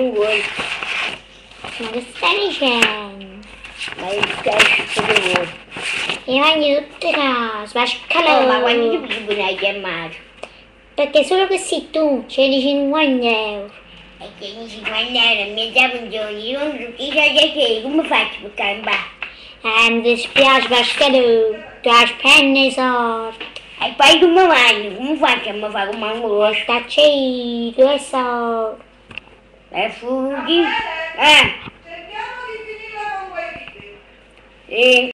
vuoi, Ma che stai dicendo? ma il testo che vuoi. Io voglio tutte cose, ma Oh, ma quando scalo. ti mi hai chiamato? Perché solo così tu ce li 50 euro. E che mi si mandare a mia giovani, io non so chi sa che come faccio per cambiare? Eh, mi dispiace Pascalò, tu hai spende i soldi. E poi come mangio? Come faccio a mi fare E fuggi? Eh, Cerchiamo di finirla con quei video. sì.